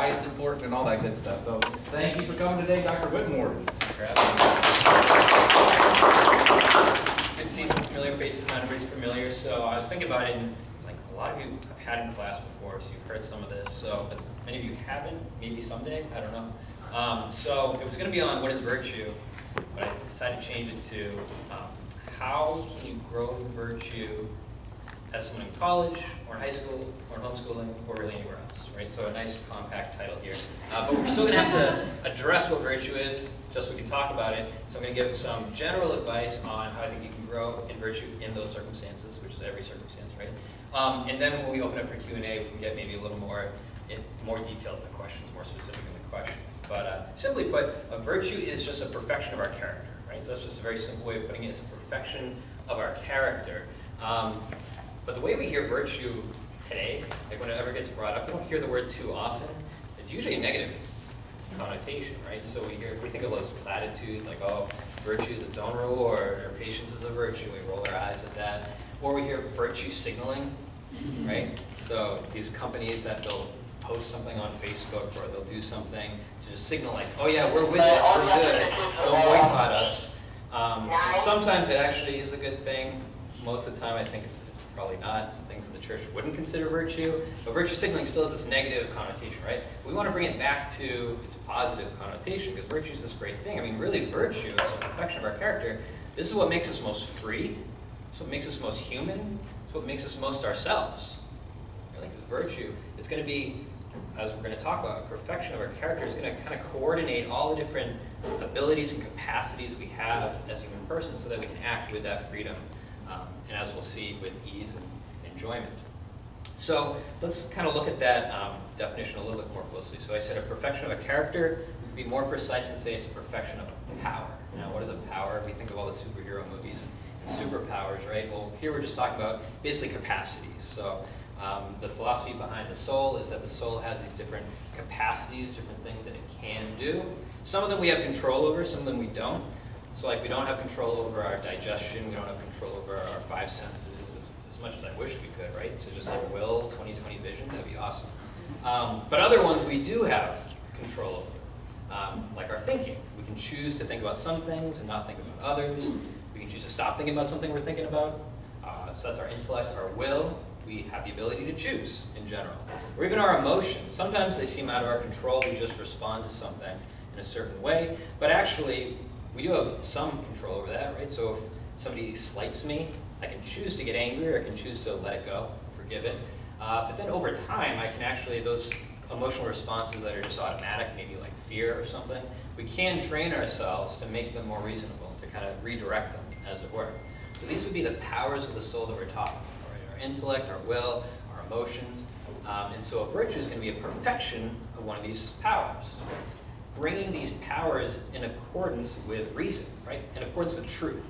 why it's important and all that good stuff. So thank you for coming today, Dr. Whitmore. Good to see some familiar faces, not everybody's familiar. So I was thinking about it, and it's like a lot of you have had in class before, so you've heard some of this. So many of you haven't, maybe someday, I don't know. Um, so it was going to be on what is virtue, but I decided to change it to um, how can you grow virtue as someone in college, or in high school, or in homeschooling, or really anywhere else, right? So a nice compact title here. Uh, but we're still to have to address what virtue is, just so we can talk about it. So I'm to give some general advice on how I think you can grow in virtue in those circumstances, which is every circumstance, right? Um, and then when we open up for Q&A, we can get maybe a little more, in, more detailed in the questions, more specific in the questions. But uh, simply put, a virtue is just a perfection of our character, right? So that's just a very simple way of putting it. It's a perfection of our character. Um, but the way we hear virtue today, like when it ever gets brought up, we don't hear the word too often. It's usually a negative connotation, right? So we hear, we think of those platitudes like, oh, virtue is its own reward, or patience is a virtue. We roll our eyes at that. Or we hear virtue signaling, right? So these companies that they'll post something on Facebook or they'll do something to just signal like, oh yeah, we're with you, we're good, don't boycott us. Um, sometimes it actually is a good thing. Most of the time I think it's, it's probably not. It's things that the church wouldn't consider virtue. But virtue signaling still has this negative connotation, right? We want to bring it back to its positive connotation because virtue is this great thing. I mean, really virtue is a perfection of our character. This is what makes us most free. It's what makes us most human. It's what makes us most ourselves. Really, because virtue, it's going to be as we're going to talk about, perfection of our character is going to kind of coordinate all the different abilities and capacities we have as human persons so that we can act with that freedom, and as we'll see, with ease and enjoyment. So let's kind of look at that um, definition a little bit more closely. So I said a perfection of a character, we could be more precise and say it's a perfection of a power. Now, what is a power? We think of all the superhero movies and superpowers, right? Well, here we're just talking about basically capacities. So um, the philosophy behind the soul is that the soul has these different capacities, different things that it can do. Some of them we have control over, some of them we don't. So like we don't have control over our digestion, we don't have control over our five senses as, as much as I wish we could, right? To just like will, 2020 vision, that'd be awesome. Um, but other ones we do have control over, um, like our thinking. We can choose to think about some things and not think about others. We can choose to stop thinking about something we're thinking about. Uh, so that's our intellect, our will we have the ability to choose in general. Or even our emotions. Sometimes they seem out of our control. We just respond to something in a certain way. But actually, we do have some control over that, right? So if somebody slights me, I can choose to get angry or I can choose to let it go, forgive it. Uh, but then over time, I can actually, those emotional responses that are just automatic, maybe like fear or something, we can train ourselves to make them more reasonable, to kind of redirect them, as it were. So these would be the powers of the soul that we're talking about our intellect, our will, our emotions. Um, and so a virtue is going to be a perfection of one of these powers. It's bringing these powers in accordance with reason, right? In accordance with truth.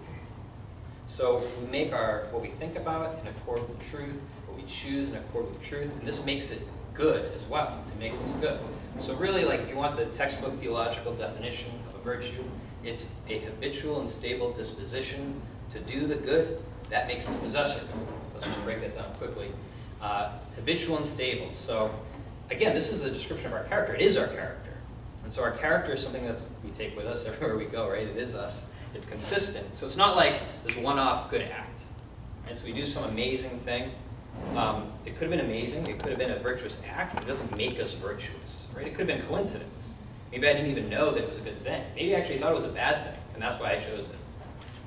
So we make our what we think about in accord with truth, what we choose in accord with truth, and this makes it good as well. It makes us good. So really, like if you want the textbook theological definition of a virtue, it's a habitual and stable disposition to do the good that makes us possessor. Let's just break that down quickly. Uh, habitual and stable. So again, this is a description of our character. It is our character. And so our character is something that we take with us everywhere we go, right? It is us. It's consistent. So it's not like this one-off good act. Right? So we do some amazing thing. Um, it could have been amazing. It could have been a virtuous act. It doesn't make us virtuous, right? It could have been coincidence. Maybe I didn't even know that it was a good thing. Maybe I actually thought it was a bad thing, and that's why I chose it.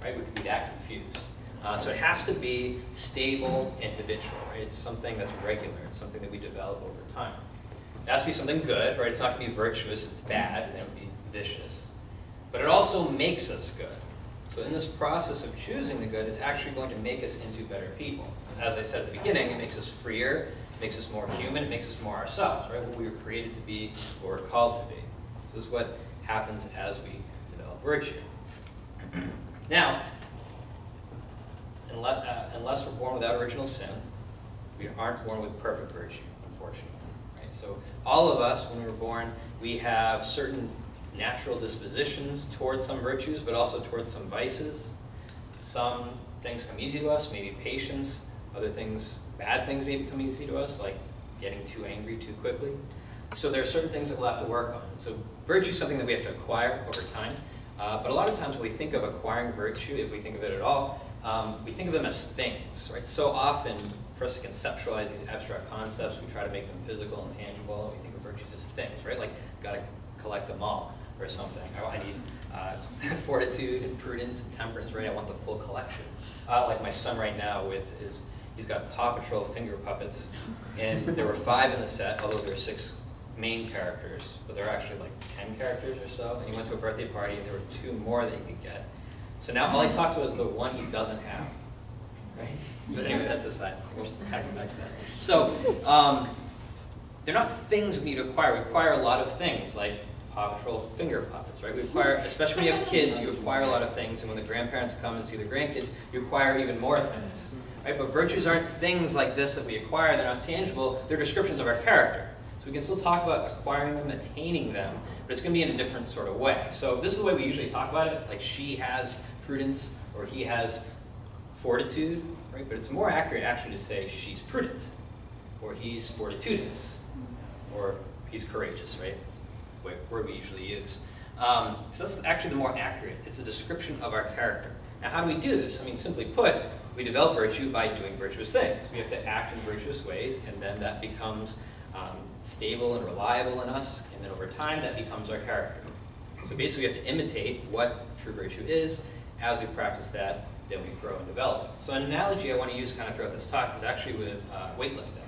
Right? We could be that confused. Uh, so it has to be stable and habitual, right? It's something that's regular. It's something that we develop over time. It has to be something good, right? It's not going to be virtuous if it's bad, then it would be vicious. But it also makes us good. So in this process of choosing the good, it's actually going to make us into better people. As I said at the beginning, it makes us freer, it makes us more human, it makes us more ourselves, right? What we were created to be, what we're called to be. This is what happens as we develop virtue. now, unless, uh, unless we're born without original sin, we aren't born with perfect virtue? So all of us, when we're born, we have certain natural dispositions towards some virtues, but also towards some vices. Some things come easy to us, maybe patience. Other things, bad things may come easy to us, like getting too angry too quickly. So there are certain things that we'll have to work on. So virtue is something that we have to acquire over time. Uh, but a lot of times when we think of acquiring virtue, if we think of it at all, um, we think of them as things, right? So often, for us to conceptualize these abstract concepts, we try to make them physical and tangible, and we think of virtues as things, right? Like, got to collect them all or something. I, I need uh, fortitude and prudence and temperance, right? I want the full collection. Uh, like my son right now with his, he's got Paw Patrol finger puppets, and there were five in the set, although there were six main characters, but there are actually like 10 characters or so. And he went to a birthday party and there were two more that he could get. So now all he talked about is the one he doesn't have. Right? But anyway, that's aside. We'll just back to that. So um, they're not things we need to acquire. We acquire a lot of things like Paw Patrol finger puppets, right? We acquire, especially when you have kids, you acquire a lot of things, and when the grandparents come and see the grandkids, you acquire even more things. Right? But virtues aren't things like this that we acquire, they're not tangible, they're descriptions of our character. So we can still talk about acquiring them, attaining them, but it's going to be in a different sort of way. So this is the way we usually talk about it, like she has prudence or he has fortitude, right? But it's more accurate actually to say she's prudent or he's fortitudinous or he's courageous, right? It's the word we usually use. Um, so that's actually the more accurate. It's a description of our character. Now, how do we do this? I mean, simply put, we develop virtue by doing virtuous things. We have to act in virtuous ways, and then that becomes um, stable and reliable in us, and then over time that becomes our character. So basically we have to imitate what true virtue is. As we practice that, then we grow and develop. So an analogy I want to use kind of throughout this talk is actually with uh, weightlifting,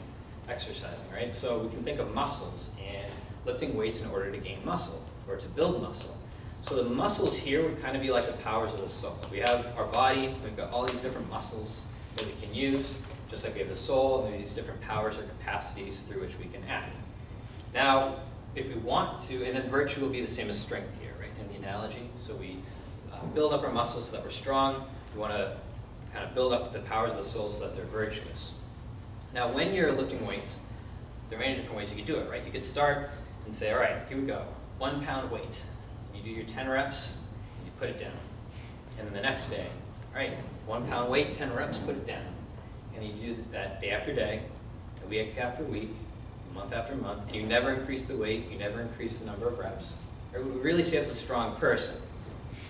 exercising, right? So we can think of muscles and lifting weights in order to gain muscle or to build muscle. So the muscles here would kind of be like the powers of the soul. We have our body, we've got all these different muscles that we can use. Just like we have the soul, and these different powers or capacities through which we can act. Now, if we want to, and then virtue will be the same as strength here, right, in the analogy. So we uh, build up our muscles so that we're strong. We want to kind of build up the powers of the soul so that they're virtuous. Now, when you're lifting weights, there are many different ways you could do it, right? You could start and say, all right, here we go, one pound weight. You do your 10 reps, you put it down. And then the next day, all right, one pound weight, 10 reps, put it down and you do that day after day, week after week, month after month, and you never increase the weight, you never increase the number of reps, we really say it's a strong person.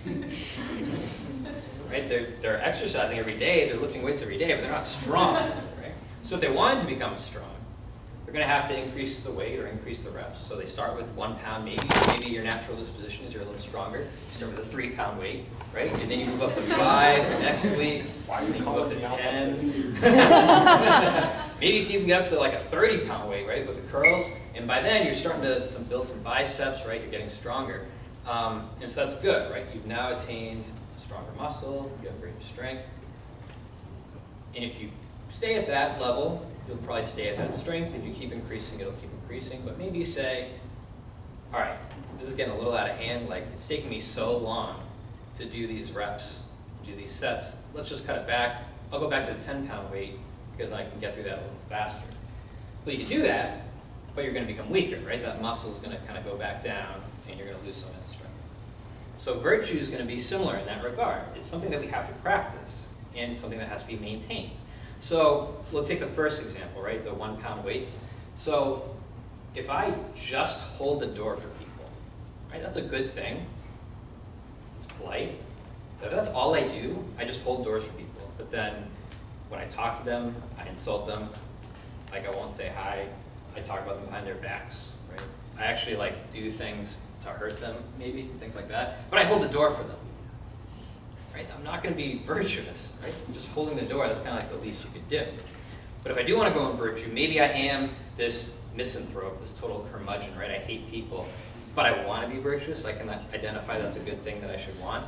right? They're, they're exercising every day, they're lifting weights every day, but they're not strong. Right? So if they wanted to become strong, they're going to have to increase the weight or increase the reps. So they start with one pound maybe. Maybe your natural disposition is you're a little stronger. You start with a three pound weight, right? And then you move up to five the next week. Why you move up to 10. maybe you can even get up to like a 30 pound weight, right, with the curls. And by then you're starting to some, build some biceps, right? You're getting stronger. Um, and so that's good, right? You've now attained stronger muscle, you have greater strength. And if you stay at that level, you'll probably stay at that strength. If you keep increasing, it'll keep increasing. But maybe you say, all right, this is getting a little out of hand. Like, it's taking me so long to do these reps, do these sets. Let's just cut it back. I'll go back to the 10 pound weight because I can get through that a little faster. Well, you can do that, but you're going to become weaker, right? That muscle is going to kind of go back down and you're going to lose some of that strength. So virtue is going to be similar in that regard. It's something that we have to practice and something that has to be maintained. So we'll take the first example, right, the one pound weights. So if I just hold the door for people, right, that's a good thing. It's polite. If that's all I do, I just hold doors for people. But then when I talk to them, I insult them. Like I won't say hi. I talk about them behind their backs, right? I actually like do things to hurt them, maybe, things like that. But I hold the door for them right? I'm not going to be virtuous, right? I'm Just holding the door, that's kind of like the least you could do. But if I do want to go in virtue, maybe I am this misanthrope, this total curmudgeon, right? I hate people, but I want to be virtuous. I can identify that's a good thing that I should want.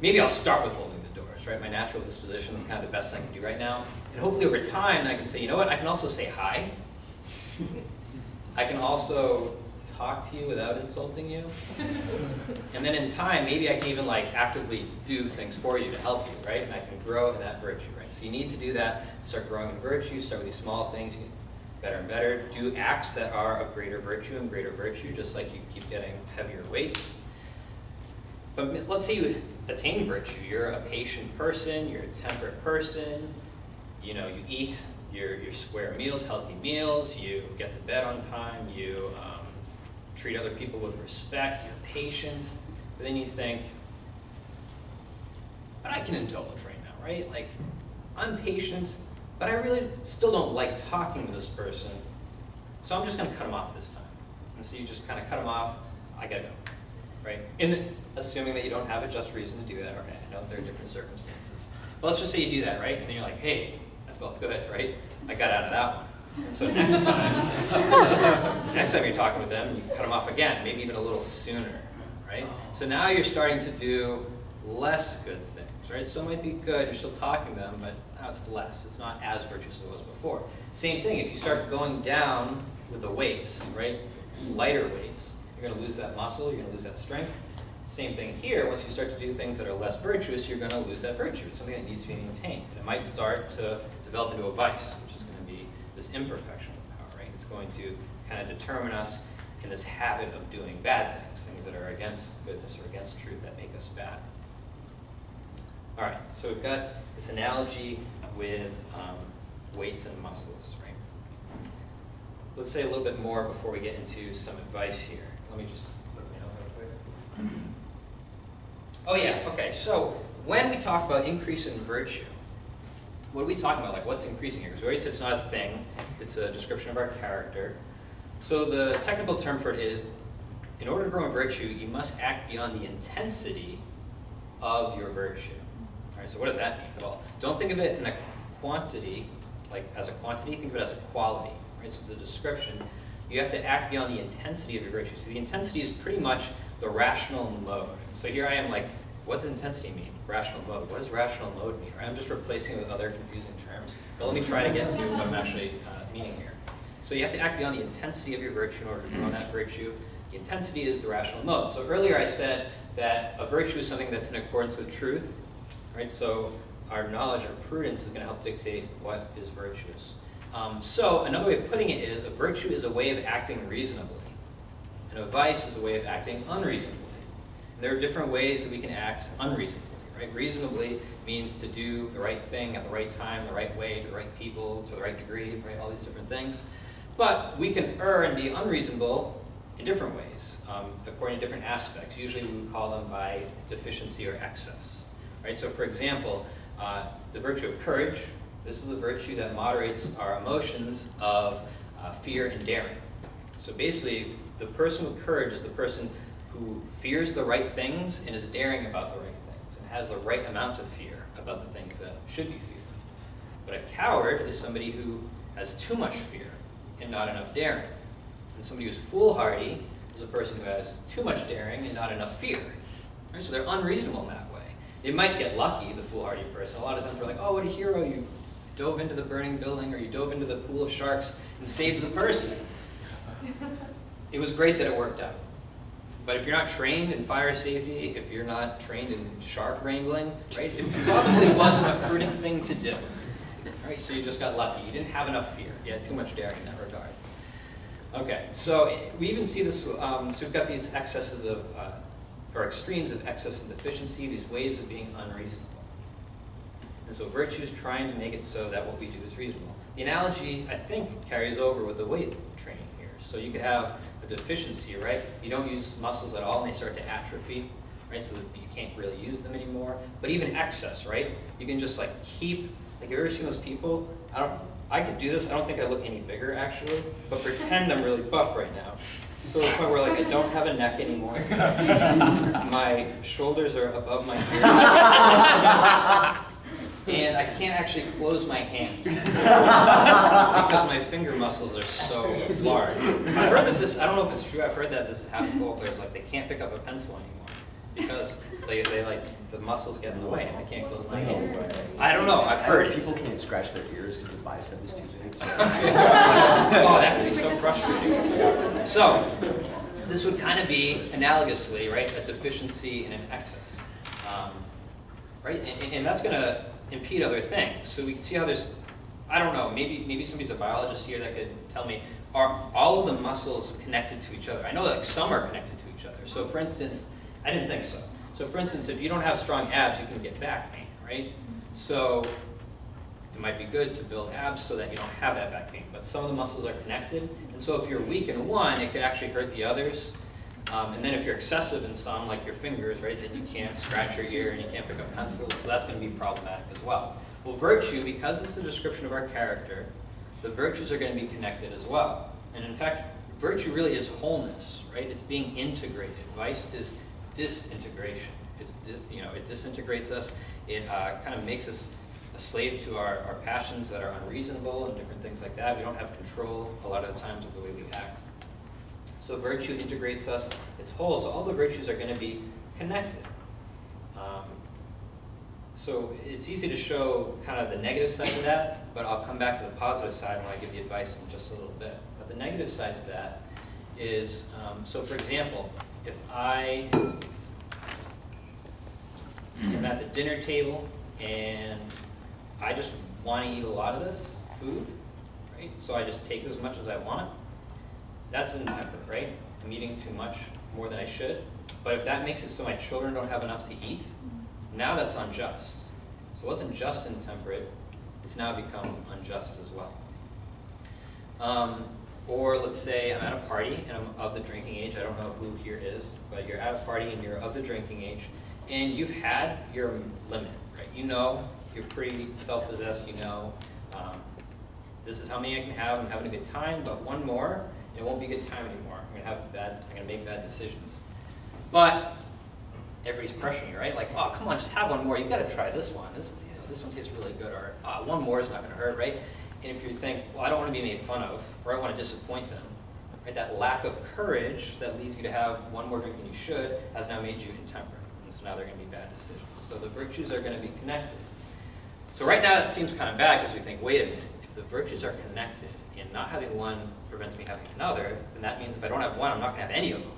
Maybe I'll start with holding the doors, right? My natural disposition is kind of the best I can do right now. And hopefully over time, I can say, you know what? I can also say hi. I can also talk to you without insulting you. and then in time, maybe I can even like actively do things for you to help you, right? And I can grow in that virtue, right? So you need to do that, start growing in virtue, start with these small things, Get better and better. Do acts that are of greater virtue and greater virtue, just like you keep getting heavier weights. But let's say you attain virtue. You're a patient person, you're a temperate person, you know, you eat your, your square meals, healthy meals, you get to bed on time, you um, treat other people with respect, you're patient, but then you think, but I can indulge right now, right? Like, I'm patient, but I really still don't like talking to this person, so I'm just gonna cut them off this time. And so you just kind of cut them off, I gotta go, right? The, assuming that you don't have a just reason to do that, okay, I know there are different circumstances. But let's just say you do that, right? And then you're like, hey, I felt good, right? I got out of that one. So next time, next time you're talking with them, you cut them off again, maybe even a little sooner, right? So now you're starting to do less good things, right? So it might be good, you're still talking to them, but now it's less. It's not as virtuous as it was before. Same thing, if you start going down with the weights, right? Lighter weights, you're gonna lose that muscle, you're gonna lose that strength. Same thing here, once you start to do things that are less virtuous, you're gonna lose that virtue. It's something that needs to be maintained. And it might start to develop into a vice, which is gonna be this imperfection of power, right? It's going to kind of determine us in this habit of doing bad things, things that are against goodness or against truth that make us bad. All right, so we've got this analogy with um, weights and muscles, right? Let's say a little bit more before we get into some advice here. Let me just look my note real quick. Oh yeah, okay, so when we talk about increase in virtue, what are we talking about? Like what's increasing here? Because we already said it's not a thing, it's a description of our character. So the technical term for it is, in order to grow in virtue, you must act beyond the intensity of your virtue. All right, so what does that mean? Well, don't think of it in a quantity, like as a quantity, think of it as a quality. Right? So it's a description. You have to act beyond the intensity of your virtue. So the intensity is pretty much the rational mode. So here I am like, what's intensity mean? Rational mode. What does rational mode mean? Right? I'm just replacing it with other confusing terms. But let me try to get to what I'm actually uh, meaning here. So you have to act beyond the intensity of your virtue in order to grow that virtue. The intensity is the rational mode. So earlier I said that a virtue is something that's in accordance with truth, right? So our knowledge, our prudence is going to help dictate what is virtuous. Um, so another way of putting it is a virtue is a way of acting reasonably, and a vice is a way of acting unreasonably. There are different ways that we can act unreasonably. Right? Reasonably means to do the right thing at the right time, the right way, to the right people, to the right degree, right? All these different things. But we can err and be unreasonable in different ways, um, according to different aspects. Usually we call them by deficiency or excess. Right? So for example, uh, the virtue of courage, this is the virtue that moderates our emotions of uh, fear and daring. So basically, the person with courage is the person who fears the right things and is daring about the right things and has the right amount of fear about the things that should be feared. But a coward is somebody who has too much fear and not enough daring. And somebody who's foolhardy is a person who has too much daring and not enough fear. Right? So they're unreasonable in that way. They might get lucky, the foolhardy person. A lot of times we're like, oh, what a hero, you dove into the burning building or you dove into the pool of sharks and saved the person. It was great that it worked out. But if you're not trained in fire safety, if you're not trained in shark wrangling, right, it probably wasn't a prudent thing to do. Right, so you just got lucky. You didn't have enough fear. You had too much daring in that regard. Okay, so we even see this, um, so we've got these excesses of, uh, or extremes of excess and deficiency, these ways of being unreasonable. And so virtue is trying to make it so that what we do is reasonable. The analogy, I think, carries over with the weight training here. So you could have a deficiency, right? You don't use muscles at all and they start to atrophy, right? So that you can't really use them anymore. But even excess, right? You can just like keep, like you ever seen those people? I don't, I could do this. I don't think I look any bigger actually, but pretend I'm really buff right now. So the point where like I don't have a neck anymore. my shoulders are above my ears. and I can't actually close my hand because my finger muscles are so large. I've heard that this, I don't know if it's true, I've heard that this is how football players, like they can't pick up a pencil anymore because they, they like, the muscles get in the way and they can't close their hand. I don't know, I've heard it. People can't scratch their ears because the bicep is too big. so- oh, that would be so frustrating. So, this would kind of be analogously, right, a deficiency and an excess. Um, right, and, and that's going to impede other things. So we can see how there's, I don't know, maybe maybe somebody's a biologist here that could tell me, are all of the muscles connected to each other? I know that like some are connected to each other. So for instance, I didn't think so. So for instance, if you don't have strong abs, you can get back pain, right? So it might be good to build abs so that you don't have that back pain. But some of the muscles are connected, and And so if you're weak in one, it could actually hurt the others. Um, and then if you're excessive in some, like your fingers, right, then you can't scratch your ear and you can't pick up pencils, so that's going to be problematic as well. Well, virtue, because it's a description of our character, the virtues are going to be connected as well. And in fact, virtue really is wholeness, right? It's being integrated. Vice is disintegration. It's dis, you know, it disintegrates us. It uh, kind of makes us a slave to our, our passions that are unreasonable and different things like that. We don't have control a lot of the times of the way we act. So virtue integrates us. It's whole. So all the virtues are going to be connected. Um, so it's easy to show kind of the negative side of that, but I'll come back to the positive side when I give the advice in just a little bit. But the negative side to that is, um, so for example, if I am at the dinner table and I just want to eat a lot of this food, right? So I just take as much as I want. That's an intemperate, right? I'm eating too much, more than I should. But if that makes it so my children don't have enough to eat, now that's unjust. So it wasn't just intemperate, it's now become unjust as well. Um, or let's say I'm at a party and I'm of the drinking age. I don't know who here is, but you're at a party and you're of the drinking age, and you've had your limit, right? You know, you're pretty self-possessed. You know, um, this is how many I can have. I'm having a good time, but one more, it won't be a good time anymore. I'm gonna have bad. I'm gonna make bad decisions. But everybody's pressuring you, right? Like, oh, come on, just have one more. You've got to try this one. This, you know, this one tastes really good, or uh, one more is not to hurt, right? And if you think, well, I don't want to be made fun of, or I want to disappoint them, right? That lack of courage that leads you to have one more drink than you should has now made you intemperate, and so now they're going to be bad decisions. So the virtues are going to be connected. So right now it seems kind of bad because we think, wait a minute, if the virtues are connected and not having one prevents me having another, then that means if I don't have one, I'm not going to have any of them.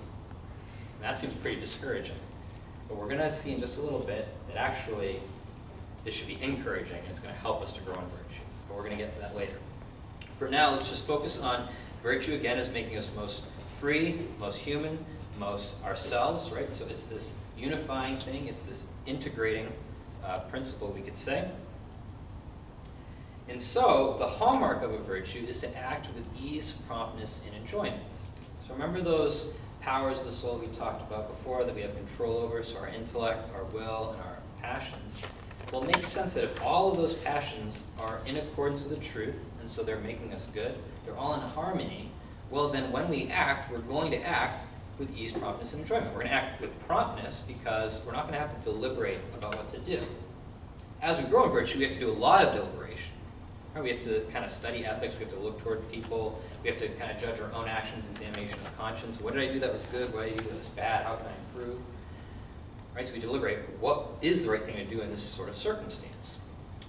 And that seems pretty discouraging. But we're going to see in just a little bit that actually this should be encouraging and it's going to help us to grow in virtue. But we're going to get to that later. For now, let's just focus on virtue again as making us most free, most human, most ourselves, right? So it's this unifying thing, it's this integrating uh, principle, we could say. And so, the hallmark of a virtue is to act with ease, promptness, and enjoyment. So remember those powers of the soul we talked about before that we have control over, so our intellect, our will, and our passions. Well, it makes sense that if all of those passions are in accordance with the truth, and so they're making us good, they're all in harmony, well then when we act, we're going to act with ease, promptness, and enjoyment. We're going to act with promptness because we're not going to have to deliberate about what to do. As we grow in virtue, we have to do a lot of deliberation. We have to kind of study ethics. We have to look toward people. We have to kind of judge our own actions, examination of conscience. What did I do that was good? What did I do that was bad? How can I improve? Right? So we deliberate what is the right thing to do in this sort of circumstance.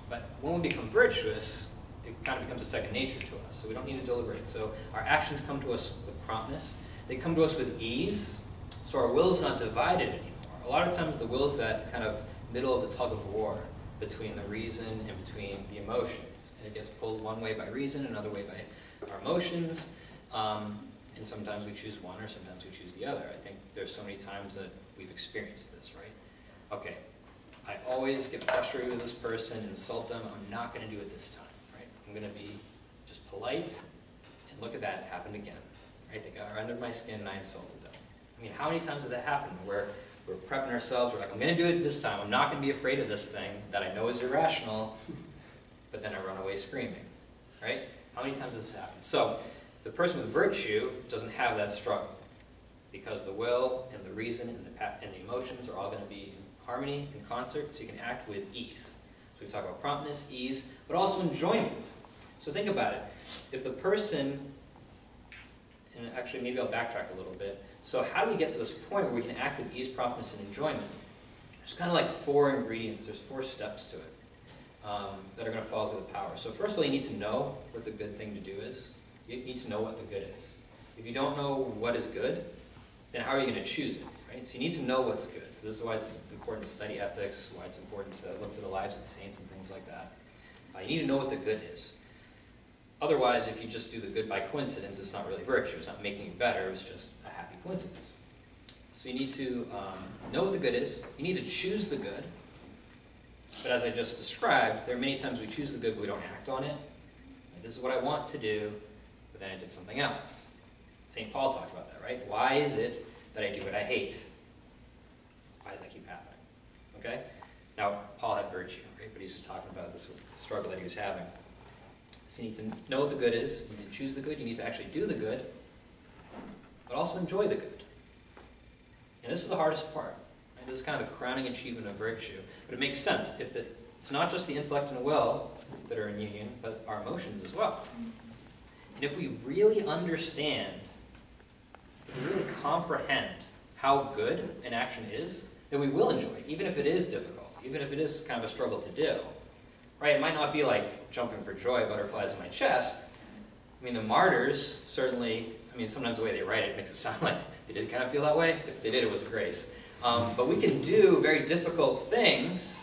But when we become virtuous, it kind of becomes a second nature to us. So we don't need to deliberate. So our actions come to us with promptness. They come to us with ease. So our will is not divided anymore. A lot of times the will is that kind of middle of the tug of war between the reason and between the emotions. And it gets pulled one way by reason, another way by our emotions. Um, and sometimes we choose one or sometimes we choose the other. I think there's so many times that we've experienced this, right? Okay, I always get frustrated with this person, insult them. I'm not going to do it this time, right? I'm going to be just polite. And look at that, it happened again. Right? They got under my skin and I insulted them. I mean, how many times has that happened where we're prepping ourselves. We're like, I'm going to do it this time. I'm not going to be afraid of this thing that I know is irrational. But then I run away screaming. Right? How many times has this happened? So the person with virtue doesn't have that struggle because the will and the reason and the, and the emotions are all going to be in harmony, in concert, so you can act with ease. So we talk about promptness, ease, but also enjoyment. So think about it. If the person, and actually maybe I'll backtrack a little bit, so how do we get to this point where we can act with ease, promptness, and enjoyment? There's kind of like four ingredients. There's four steps to it um, that are going to follow through the power. So first of all, you need to know what the good thing to do is. You need to know what the good is. If you don't know what is good, then how are you going to choose it? Right? So you need to know what's good. So this is why it's important to study ethics, why it's important to look to the lives of the saints and things like that. Uh, you need to know what the good is. Otherwise, if you just do the good by coincidence, it's not really virtue. It's not making you better. It's just a happy coincidence. So you need to um, know what the good is. You need to choose the good. But as I just described, there are many times we choose the good but we don't act on it. Like, this is what I want to do. But then I did something else. St. Paul talked about that, right? Why is it that I do what I hate? Why does that keep happening? Okay? Now, Paul had virtue, right? But he's talking about this struggle that he was having. You need to know what the good is, you need to choose the good, you need to actually do the good, but also enjoy the good. And this is the hardest part. Right? This is kind of the crowning achievement of virtue. But it makes sense. If the, it's not just the intellect and the will that are in union, but our emotions as well. And if we really understand, if we really comprehend how good an action is, then we will enjoy it, even if it is difficult, even if it is kind of a struggle to do. Right? It might not be like jumping for joy, butterflies in my chest. I mean, the martyrs certainly, I mean, sometimes the way they write it makes it sound like they did kind of feel that way. If they did, it was grace. Um, but we can do very difficult things.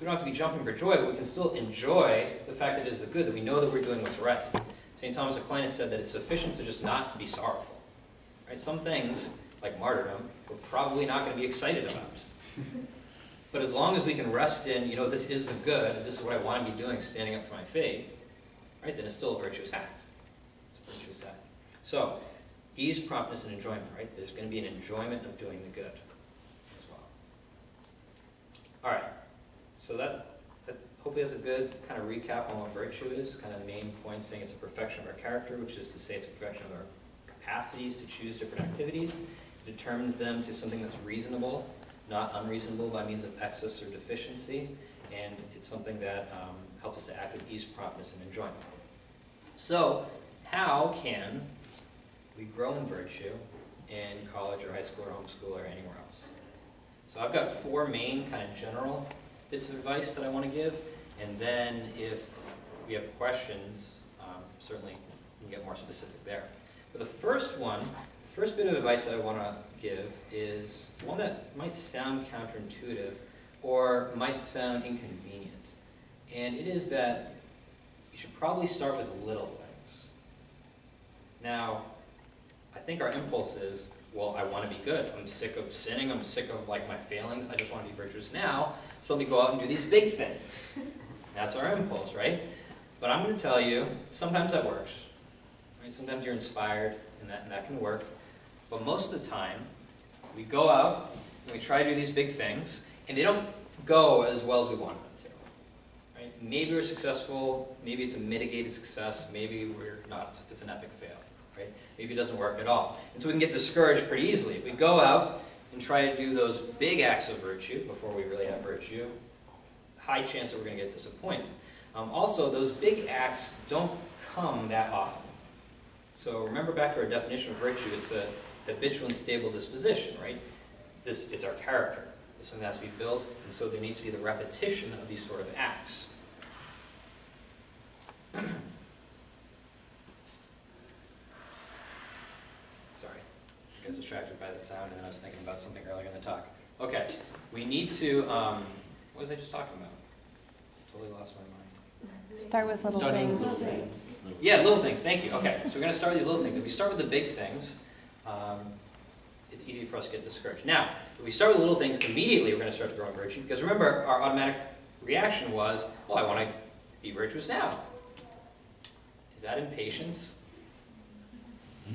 We don't have to be jumping for joy, but we can still enjoy the fact that it is the good, that we know that we're doing what's right. St. Thomas Aquinas said that it's sufficient to just not be sorrowful. Right? Some things, like martyrdom, we're probably not going to be excited about. But as long as we can rest in, you know, this is the good, this is what I want to be doing, standing up for my faith, right, then it's still a virtuous act. It's a virtuous act. So, ease, promptness, and enjoyment, right? There's going to be an enjoyment of doing the good as well. All right. So that, that hopefully that's a good kind of recap on what virtue is, kind of the main point saying it's a perfection of our character, which is to say it's a perfection of our capacities to choose different activities. It determines them to something that's reasonable not unreasonable by means of excess or deficiency, and it's something that um, helps us to act with ease, promptness, and enjoyment. So, how can we grow in virtue in college or high school or homeschool or anywhere else? So I've got four main kind of general bits of advice that I want to give, and then if we have questions, um, certainly we can get more specific there. But the first one, the first bit of advice that I want to give is one that might sound counterintuitive or might sound inconvenient. And it is that you should probably start with little things. Now, I think our impulse is, well, I want to be good. I'm sick of sinning. I'm sick of like my failings. I just want to be virtuous now. So let me go out and do these big things. That's our impulse, right? But I'm going to tell you, sometimes that works. Right? Sometimes you're inspired, and that, and that can work. But most of the time, we go out and we try to do these big things, and they don't go as well as we want them to. Right? Maybe we're successful, maybe it's a mitigated success, maybe we're not, it's an epic fail. Right? Maybe it doesn't work at all. And so we can get discouraged pretty easily. If we go out and try to do those big acts of virtue before we really have virtue, high chance that we're going to get disappointed. Um, also, those big acts don't come that often. So remember back to our definition of virtue, it's a habitual and stable disposition, right? This, it's our character. It's something that has to be built, and so there needs to be the repetition of these sort of acts. Sorry. I got distracted by the sound, and I was thinking about something earlier in the talk. Okay, we need to, um, what was I just talking about? Totally lost my mind. Start with little Starting things. Yeah, little things, thank you. Okay, so we're going to start with these little things. If we start with the big things, um, it's easy for us to get discouraged. Now, if we start with little things, immediately we're going to start to grow in virtue. Because remember, our automatic reaction was, well, I want to be virtuous now. Is that impatience?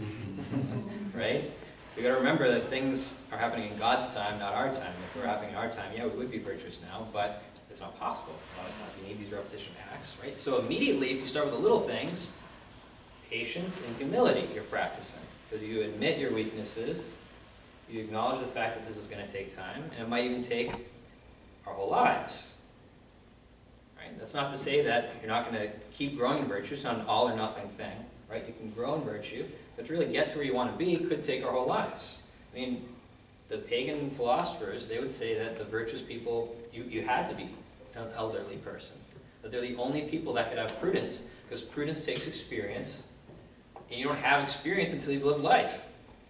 right? We got to remember that things are happening in God's time, not our time. If they're happening in our time, yeah, we would be virtuous now, but it's not possible. A lot of times we need these repetition acts, right? So immediately, if you start with the little things, patience and humility you're practicing because you admit your weaknesses, you acknowledge the fact that this is going to take time, and it might even take our whole lives. Right? That's not to say that you're not going to keep growing in virtue. It's not an all or nothing thing. Right? You can grow in virtue, but to really get to where you want to be could take our whole lives. I mean, the pagan philosophers, they would say that the virtuous people, you, you had to be an elderly person. That they're the only people that could have prudence, because prudence takes experience, and you don't have experience until you've lived life.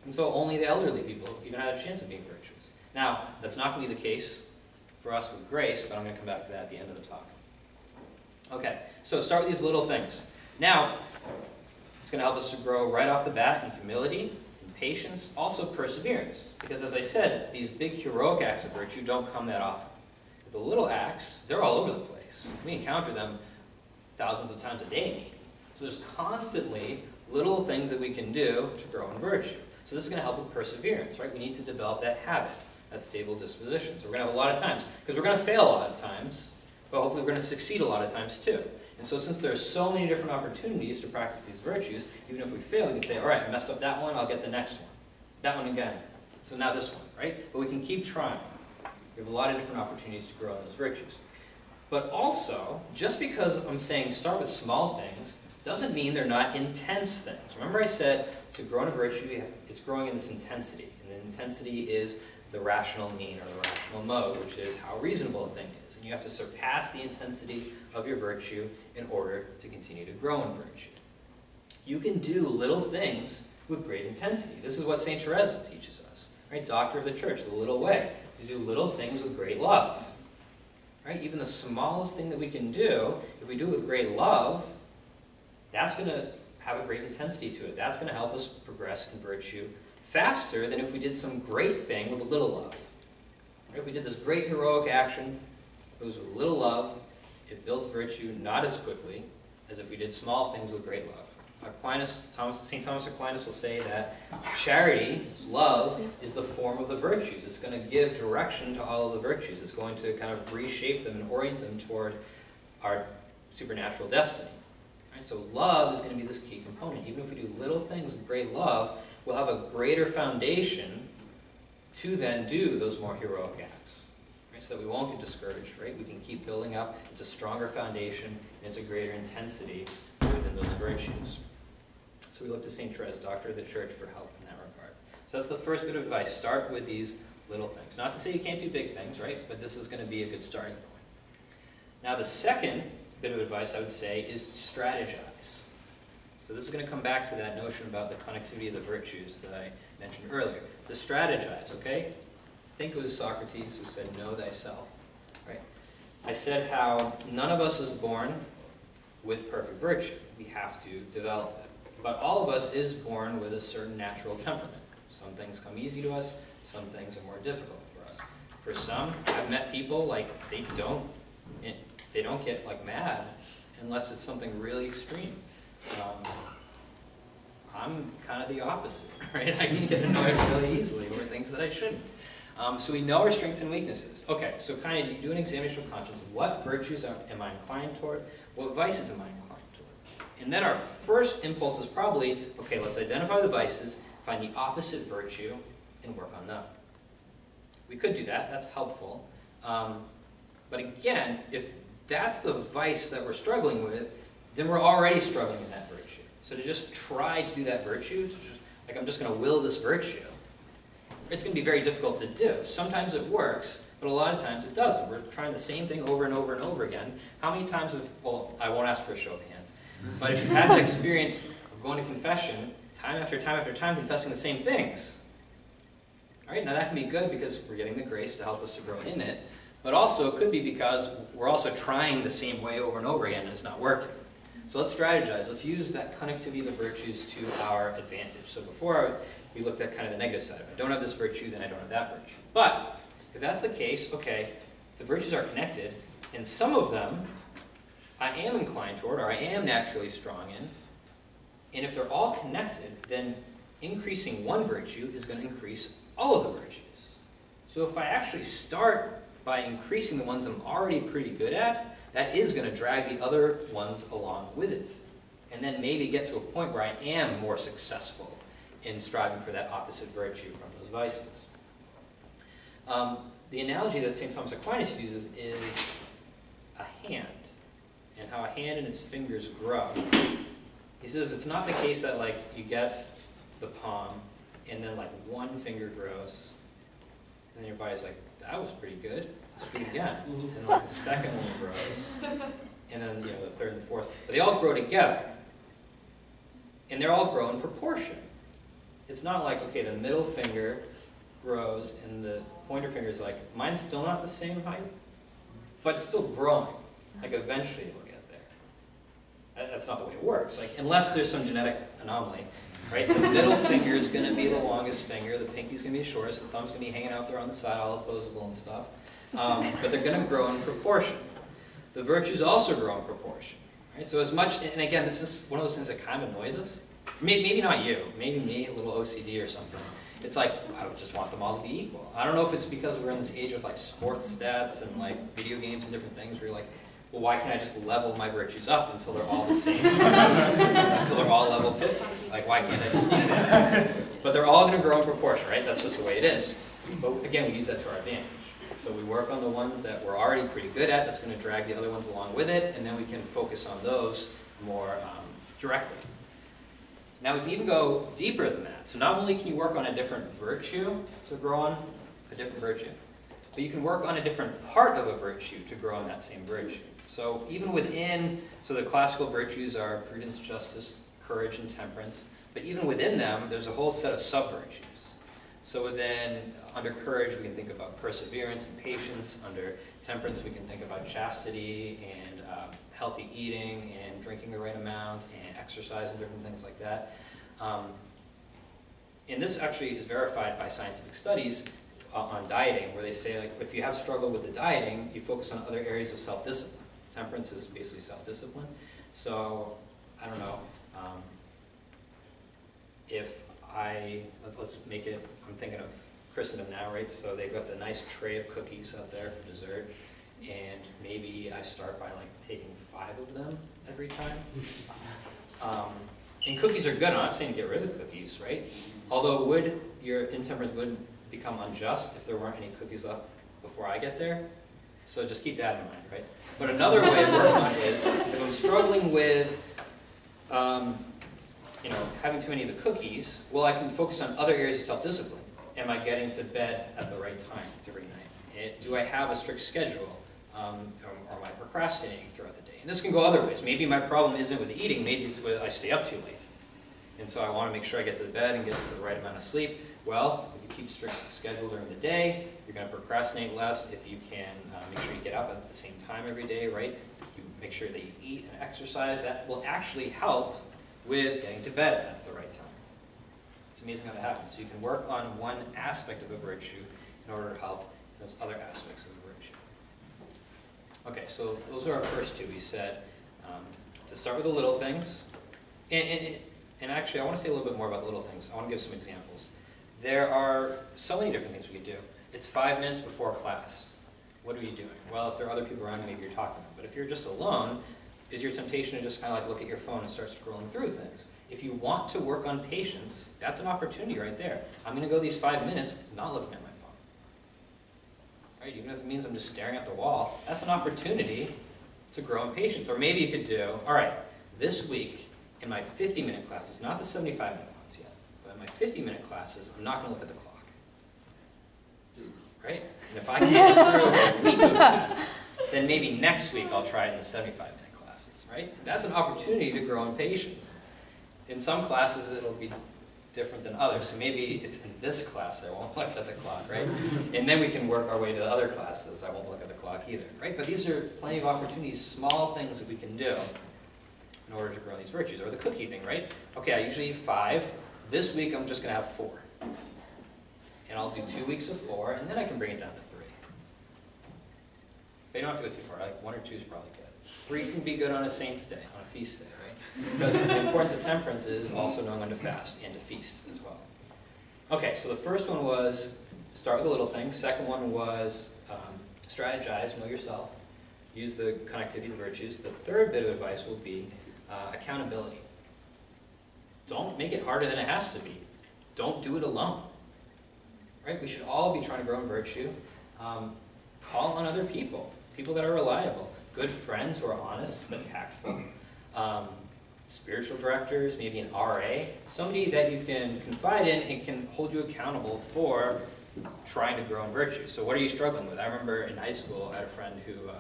And so only the elderly people even have a chance of being virtuous. Now, that's not going to be the case for us with grace, but I'm going to come back to that at the end of the talk. Okay, so start with these little things. Now, it's going to help us to grow right off the bat in humility, in patience, also perseverance. Because as I said, these big heroic acts of virtue don't come that often. The little acts, they're all over the place. We encounter them thousands of times a day. So there's constantly little things that we can do to grow in virtue. So this is going to help with perseverance, right? We need to develop that habit, that stable disposition. So we're going to have a lot of times, because we're going to fail a lot of times, but hopefully we're going to succeed a lot of times too. And so since there are so many different opportunities to practice these virtues, even if we fail, we can say, all right, I messed up that one, I'll get the next one. That one again. So now this one, right? But we can keep trying. We have a lot of different opportunities to grow in those virtues. But also, just because I'm saying start with small things, doesn't mean they're not intense things. Remember I said to grow in a virtue, it's growing in this intensity. And the intensity is the rational mean or the rational mode, which is how reasonable a thing is. And you have to surpass the intensity of your virtue in order to continue to grow in virtue. You can do little things with great intensity. This is what St. Therese teaches us, right? Doctor of the Church, the little way, to do little things with great love. Right? Even the smallest thing that we can do, if we do it with great love, that's going to have a great intensity to it. That's going to help us progress in virtue faster than if we did some great thing with a little love. Right? If we did this great heroic action, it was with a little love, it builds virtue not as quickly as if we did small things with great love. Aquinas, Thomas, St. Thomas Aquinas will say that charity, love, is the form of the virtues. It's going to give direction to all of the virtues. It's going to kind of reshape them and orient them toward our supernatural destiny. Right? So love is going to be this key component. Even if we do little things with great love, we'll have a greater foundation to then do those more heroic acts. Right? So that we won't get discouraged, right? We can keep building up. It's a stronger foundation, and it's a greater intensity within those virtues. So we look to St. Therese, Doctor of the Church, for help in that regard. So that's the first bit of advice. Start with these little things. Not to say you can't do big things, right? But this is going to be a good starting point. Now the second bit of advice I would say is to strategize. So this is going to come back to that notion about the connectivity of the virtues that I mentioned earlier. To strategize, okay? I think it was Socrates who said, know thyself, right? I said how none of us is born with perfect virtue. We have to develop it. But all of us is born with a certain natural temperament. Some things come easy to us, some things are more difficult for us. For some, I've met people like they don't they don't get like mad unless it's something really extreme. Um, I'm kind of the opposite, right? I can get annoyed really easily over things that I shouldn't. Um, so we know our strengths and weaknesses. Okay, so kind of you do an examination of conscience. What virtues am I inclined toward? What vices am I inclined toward? And then our first impulse is probably, okay, let's identify the vices, find the opposite virtue, and work on them. We could do that. That's helpful. Um, but again, if that's the vice that we're struggling with, then we're already struggling in that virtue. So to just try to do that virtue, just, like I'm just going to will this virtue, it's going to be very difficult to do. Sometimes it works, but a lot of times it doesn't. We're trying the same thing over and over and over again. How many times have, well, I won't ask for a show of hands, but if you've had the experience of going to confession, time after time after time, confessing the same things, all right, now that can be good because we're getting the grace to help us to grow in it, but also it could be because we're also trying the same way over and over again and it's not working. So let's strategize. Let's use that connectivity of the virtues to our advantage. So before we looked at kind of the negative side. If I don't have this virtue, then I don't have that virtue. But if that's the case, okay, the virtues are connected, and some of them I am inclined toward, or I am naturally strong in, and if they're all connected, then increasing one virtue is going to increase all of the virtues. So if I actually start by increasing the ones I'm already pretty good at, that is going to drag the other ones along with it. And then maybe get to a point where I am more successful in striving for that opposite virtue from those vices. Um, the analogy that St. Thomas Aquinas uses is a hand, and how a hand and its fingers grow. He says it's not the case that like you get the palm, and then like one finger grows, and then your body's like, that was pretty good. Let's do it again. Mm-hmm. And like the second one grows. And then, you know, the third and the fourth. But they all grow together. And they're all grow in proportion. It's not like, okay, the middle finger grows and the pointer finger is like, mine's still not the same height, but it's still growing. Like eventually it'll get there. That's not the way it works. Like, unless there's some genetic anomaly, right? The middle finger is going to be the longest finger, the pinky's going to be the shortest, the thumb's going to be hanging out there on the side, all opposable and stuff. Um, but they're going to grow in proportion. The virtues also grow in proportion. Right? So as much, and again, this is one of those things that kind of annoys us. maybe, maybe not you, maybe me, a little OCD or something. It's like, I would just want them all to be equal. I don't know if it's because we're in this age of like sports stats and like video games and different things where you're like, well, why can't I just level my virtues up until they're all the same? until they're all level 50? Like, why can't I just do that? But they're all going to grow in proportion, right? That's just the way it is. But again, we use that to our advantage. So we work on the ones that we're already pretty good at, that's going to drag the other ones along with it, and then we can focus on those more um, directly. Now we can even go deeper than that. So not only can you work on a different virtue to grow on a different virtue, but you can work on a different part of a virtue to grow on that same virtue. So even within, so the classical virtues are prudence, justice, courage, and temperance, but even within them, there's a whole set of sub-virtues. So within, under courage, we can think about perseverance and patience. Under temperance, we can think about chastity and uh, healthy eating and drinking the right amount and exercise and different things like that. Um, and this actually is verified by scientific studies uh, on dieting, where they say like if you have struggled with the dieting, you focus on other areas of self-discipline. Temperance is basically self-discipline. So I don't know um, if I let's make it. I'm thinking of Christendom now, right? So they've got the nice tray of cookies out there for dessert, and maybe I start by like taking five of them every time. Um, and cookies are good. I'm not saying get rid of the cookies, right? Although would your intemperance would become unjust if there weren't any cookies left before I get there. So just keep that in mind, right? But another way of working on it is if I'm struggling with, um, you know, having too many of the cookies, well, I can focus on other areas of self-discipline. Am I getting to bed at the right time every night? It, do I have a strict schedule? Um, or, or am I procrastinating throughout the day? And this can go other ways. Maybe my problem isn't with eating. Maybe it's with I stay up too late. And so I want to make sure I get to the bed and get to the right amount of sleep. Well, if you keep strict schedule during the day, you're going to procrastinate less. If you can uh, make sure you get up at the same time every day, right? You make sure that you eat and exercise. That will actually help with getting to bed at the right time. It's amazing how that happens. So you can work on one aspect of a virtue in order to help those other aspects of a virtue. Okay, so those are our first two. We said um, to start with the little things. And, and, and actually, I want to say a little bit more about the little things. I want to give some examples. There are so many different things we could do. It's five minutes before class. What are you doing? Well, if there are other people around, maybe you're talking. But if you're just alone, is your temptation to just kind of like look at your phone and start scrolling through things? If you want to work on patience, that's an opportunity right there. I'm going to go these five minutes not looking at my phone. Right? Even if it means I'm just staring at the wall, that's an opportunity to grow in patience. Or maybe you could do, all right, this week in my 50-minute classes, not the 75-minute ones yet, but in my 50-minute classes, I'm not going to look at the clock. Right? And if I can get through a week of that, then maybe next week I'll try it in the 75-minute classes, right? That's an opportunity to grow in patience. In some classes, it'll be different than others. So maybe it's in this class I won't look at the clock, right? And then we can work our way to the other classes. I won't look at the clock either, right? But these are plenty of opportunities, small things that we can do in order to grow these virtues. Or the cookie thing, right? Okay, I usually eat five. This week I'm just going to have four. And I'll do two weeks of four, and then I can bring it down to three. But you don't have to go too far. Like one or two is probably good. Three can be good on a saint's day, on a feast day, right? Because the importance of temperance is also knowing when to fast and to feast as well. Okay, so the first one was start with the little things. Second one was um, strategize, know yourself, use the connectivity of the virtues. The third bit of advice will be uh, accountability. Don't make it harder than it has to be. Don't do it alone. Right? We should all be trying to grow in virtue. Um, call on other people, people that are reliable, good friends who are honest but tactful, um, spiritual directors, maybe an RA, somebody that you can confide in and can hold you accountable for trying to grow in virtue. So what are you struggling with? I remember in high school, I had a friend who uh,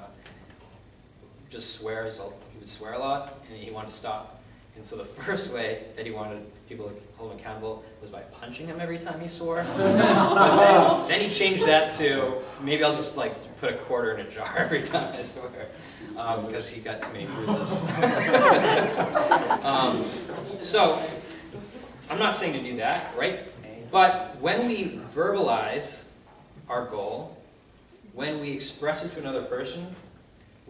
just swears, he would swear a lot, and he wanted to stop. And so the first way that he wanted people to hold him accountable was by punching him every time he swore. then, then, he changed that to maybe I'll just like put a quarter in a jar every time I swear, because um, he got too many bruises. um, so I'm not saying to do that, right? But when we verbalize our goal, when we express it to another person,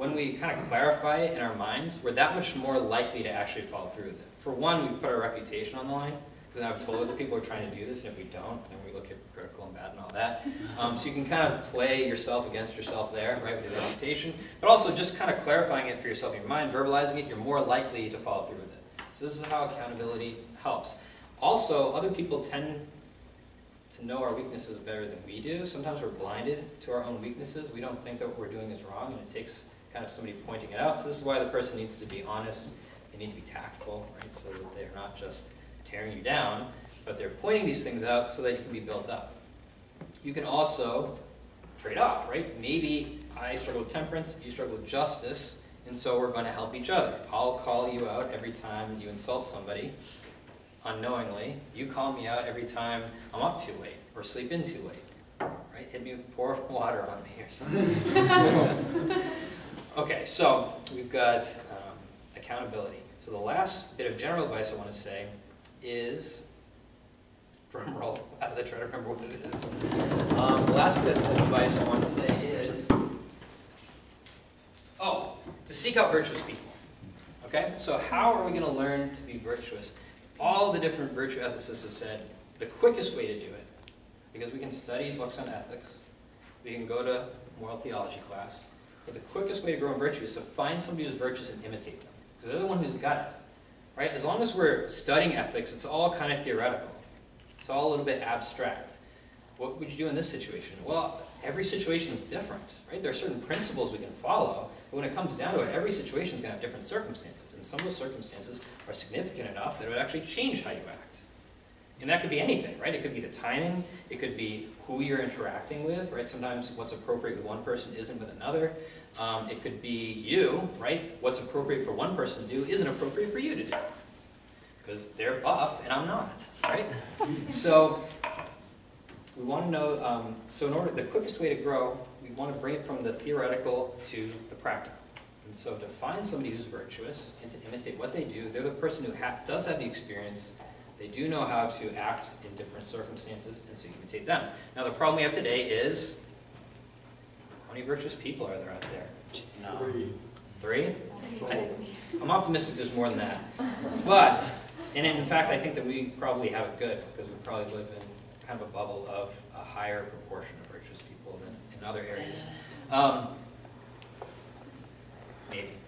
when we kind of clarify it in our minds, we're that much more likely to actually follow through with it. for one, we put our reputation on the line, because I've told other people we're trying to do this, and if we don't, then we look hypocritical and bad and all that. Um, so you can kind of play yourself against yourself there, right, with your reputation, but also just kind of clarifying it for yourself in your mind, verbalizing it, you're more likely to follow through with it. So this is how accountability helps. Also, other people tend to know our weaknesses better than we do. Sometimes we're blinded to our own weaknesses. We don't think that what we're doing is wrong, and it takes kind of somebody pointing it out. So this is why the person needs to be honest. They need to be tactful, right, so that they're not just tearing you down, but they're pointing these things out so that you can be built up. You can also trade off, right? Maybe I struggle with temperance, you struggle with justice, and so we're going to help each other. I'll call you out every time you insult somebody unknowingly. You call me out every time I'm up too late or sleep in too late. Right? Hit me, pour water on me or something. okay, so we've got um, accountability. So the last bit of general advice I want to say is, drum roll, as I try to remember what it is. Um, the last bit of advice I want to say is, oh, to seek out virtuous people. Okay, so how are we going to learn to be virtuous? All the different virtue ethicists have said the quickest way to do it, because we can study books on ethics, we can go to moral theology class, but the quickest way to grow in virtue is to find somebody who's virtuous and imitate them, because they're the one who's got it. Right? As long as we're studying ethics, it's all kind of theoretical. It's all a little bit abstract. What would you do in this situation? Well, every situation is different, right? There are certain principles we can follow, but when it comes down to it, every situation is going to have different circumstances, and some of those circumstances are significant enough that it would actually change how you act. And that could be anything, right? It could be the timing, it could be who you're interacting with, right? Sometimes what's appropriate with one person isn't with another. Um, it could be you, right? What's appropriate for one person to do isn't appropriate for you to do. Because they're buff and I'm not, right? so we want to know, um, so in order, the quickest way to grow, we want to bring it from the theoretical to the practical. And so to find somebody who's virtuous and to imitate what they do, they're the person who ha does have the experience they do know how to act in different circumstances, and so you imitate them. Now, the problem we have today is, how many virtuous people are there out there? No. Three. Three? I, I'm optimistic there's more than that. But, and in fact, I think that we probably have it good, because we probably live in kind of a bubble of a higher proportion of virtuous people than in other areas. Um, maybe,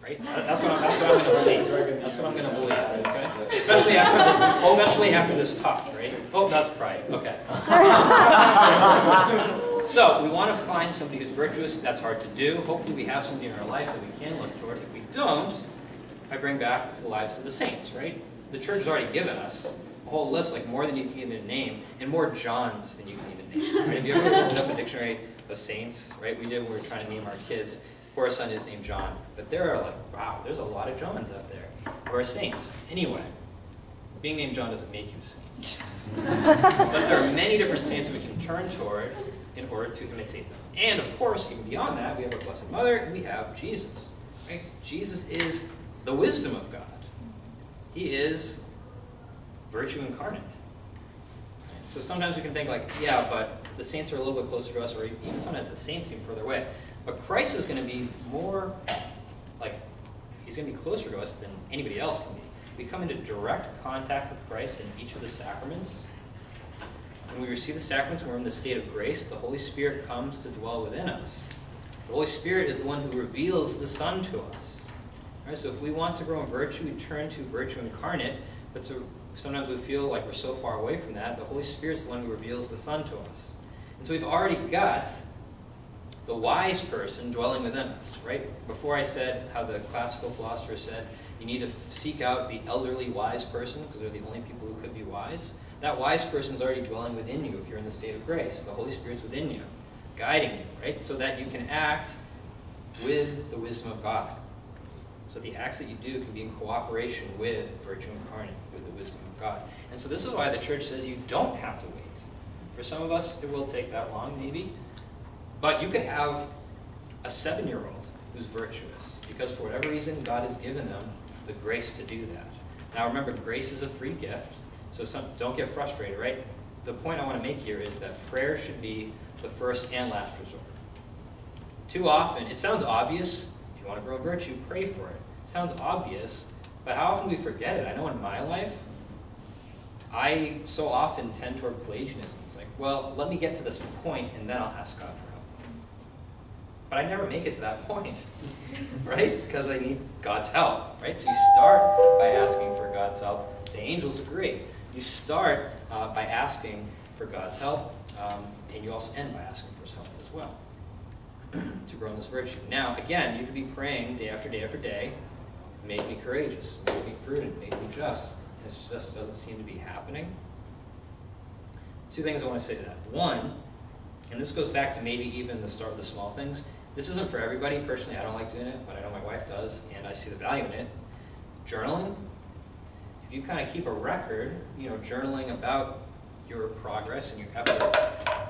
right? That's what I'm, that's what I'm going to believe. That's what I'm going to believe, okay? Especially after, especially after this talk, right? Oh, that's pride, okay. So, we want to find somebody who's virtuous. That's hard to do. Hopefully we have somebody in our life that we can look toward. If we don't, I bring back the lives of the saints, right? The church has already given us a whole list, like more than you can even name, and more Johns than you can even name. Right? Have you ever looked up a dictionary of saints, right? We did when we were trying to name our kids. Our son is named John. But there are like, wow, there's a lot of Johns out there who are saints. Anyway, being named John doesn't make you a saint. but there are many different saints we can turn toward in order to imitate them. And of course, even beyond that, we have our Blessed Mother and we have Jesus. Right? Jesus is the wisdom of God. He is virtue incarnate. So sometimes we can think like, yeah, but the saints are a little bit closer to us, or even sometimes the saints seem further away. But Christ is going to be more, like, he's going to be closer to us than anybody else can be. We come into direct contact with Christ in each of the sacraments. When we receive the sacraments, we're in the state of grace, the Holy Spirit comes to dwell within us. The Holy Spirit is the one who reveals the Son to us. Right, so if we want to grow in virtue, we turn to virtue incarnate, but so sometimes we feel like we're so far away from that, the Holy Spirit is the one who reveals the Son to us. And so we've already got the wise person dwelling within us, right? Before I said how the classical philosopher said, you need to seek out the elderly wise person, because they're the only people who could be wise. That wise person is already dwelling within you if you're in the state of grace. The Holy Spirit's within you, guiding you, right? So that you can act with the wisdom of God. So the acts that you do can be in cooperation with virtue incarnate, with the wisdom of God. And so this is why the church says you don't have to wait. For some of us, it will take that long, maybe. But you could have a seven-year-old who's virtuous, because for whatever reason, God has given them the grace to do that. Now remember, grace is a free gift. So some, don't get frustrated, right? The point I want to make here is that prayer should be the first and last resort. Too often, it sounds obvious. If you want to grow virtue, pray for it. It sounds obvious, But how often do we forget it? I know in my life, I so often tend toward Pelagianism. It's like, well, let me get to this point and then I'll ask God. But I never make it to that point, right? Because I need God's help, right? So you start by asking for God's help. The angels agree. You start uh, by asking for God's help, um, and you also end by asking for His help as well to grow in this virtue. Now, again, you could be praying day after day after day, make me courageous, make me prudent, make me just. And it just doesn't seem to be happening. Two things I want to say to that. One, and this goes back to maybe even the start of the small things. This isn't for everybody. Personally, I don't like doing it, but I know my wife does, and I see the value in it. Journaling. If you kind of keep a record, you know, journaling about your progress and your efforts.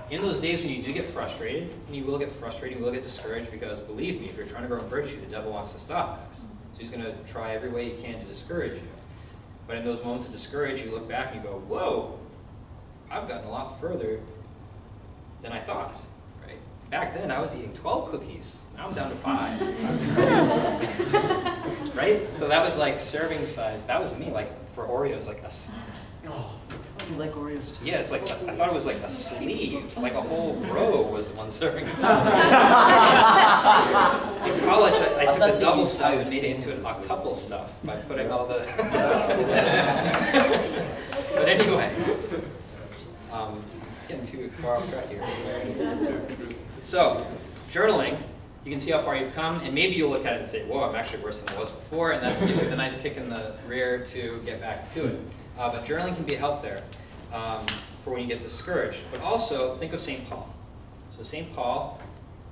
In those days when you do get frustrated, and you will get frustrated, you will get discouraged, because believe me, if you're trying to grow in virtue, the devil wants to stop that. So he's going to try every way he can to discourage you. But in those moments of discourage, you look back and you go, whoa, I've gotten a lot further than I thought. Right? Back then, I was eating 12 cookies. Now I'm down to five. right? So that was like serving size. That was me, like for Oreos, like a. Oh, you like Oreos too? Yeah, it's like I thought it was like a sleeve, like a whole row was one serving. In college, I, I took the double stuff and made it into an octuple stuff by putting all the. but anyway, um, getting too far off track here. So, journaling, you can see how far you've come, and maybe you'll look at it and say, "Whoa, I'm actually worse than I was before," and that gives you the nice kick in the rear to get back to it. Uh, but journaling can be a help there um, for when you get discouraged. But also, think of St. Paul. So St. Paul,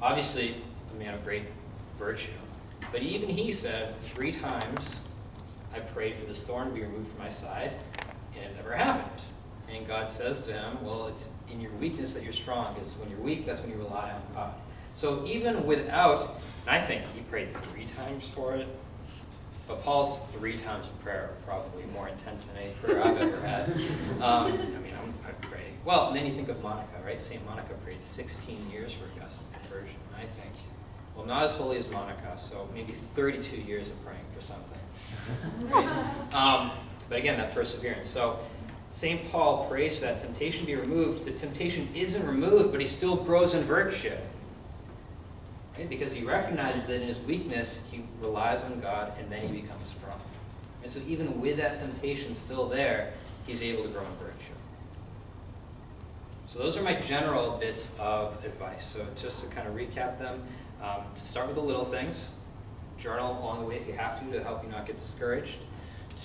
obviously a man of great virtue, but even he said, three times I prayed for this thorn to be removed from my side, and it never happened. And God says to him, well, it's in your weakness that you're strong, because when you're weak, that's when you rely on God. So even without, and I think he prayed three times for it, but Paul's three times of prayer are probably more intense than any prayer I've ever had. Um, I mean, I'm, I pray. Well, and then you think of Monica, right? St. Monica prayed 16 years for Augustine conversion. I think, well, not as holy as Monica, so maybe 32 years of praying for something. Right? Um, but again, that perseverance. So St. Paul prays for that temptation to be removed. The temptation isn't removed, but he still grows in virtue. Right? Because he recognizes that in his weakness, he relies on God, and then he becomes strong. And so even with that temptation still there, he's able to grow in virtue. So those are my general bits of advice. So just to kind of recap them, um, to start with the little things, journal along the way if you have to to help you not get discouraged,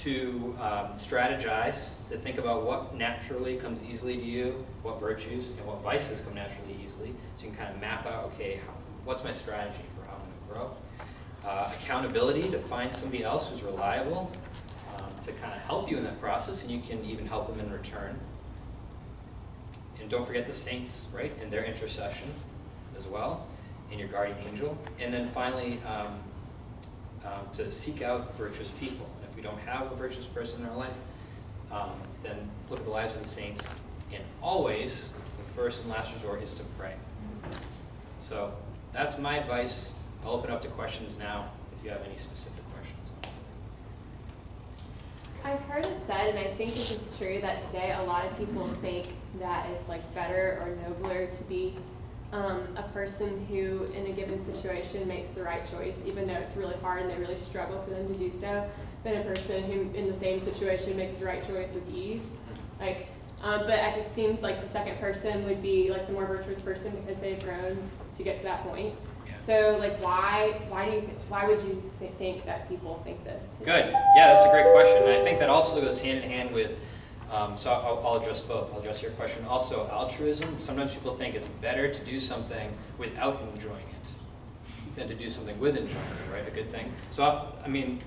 to um, strategize, to think about what naturally comes easily to you, what virtues and what vices come naturally easily, so you can kind of map out, okay, how, what's my strategy for how I'm going to grow. Uh, accountability, to find somebody else who's reliable, um, to kind of help you in that process, and you can even help them in return. And don't forget the saints, right, and their intercession as well, and your guardian angel. And then finally, um, um, to seek out virtuous people. Don't have a virtuous person in our life, um, then look at the lives of the saints. And always, the first and last resort is to pray. So that's my advice. I'll open up to questions now if you have any specific questions. I've heard it said, and I think this is true, that today a lot of people think that it's like better or nobler to be um, a person who, in a given situation, makes the right choice, even though it's really hard and they really struggle for them to do so, than a person who, in the same situation, makes the right choice with ease. Like, um, but it seems like the second person would be like the more virtuous person because they've grown to get to that point. Yeah. So, like, why, why do you, why would you think that people think this? Good. Yeah, that's a great question. And I think that also goes hand in hand with, um, so I'll, I'll address both. I'll address your question. Also, altruism. Sometimes people think it's better to do something without enjoying it than to do something with enjoyment, right? A good thing. So, I, I mean,